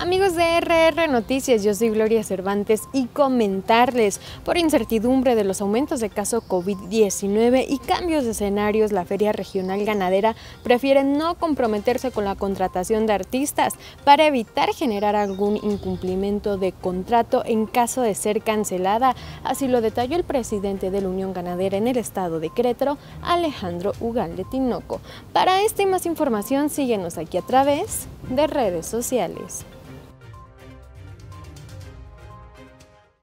Amigos de RR Noticias, yo soy Gloria Cervantes y comentarles, por incertidumbre de los aumentos de caso COVID-19 y cambios de escenarios, la Feria Regional Ganadera prefiere no comprometerse con la contratación de artistas para evitar generar algún incumplimiento de contrato en caso de ser cancelada. Así lo detalló el presidente de la Unión Ganadera en el estado de Querétaro, Alejandro Ugalde Tinoco. Para esta y más información, síguenos aquí a través de redes sociales.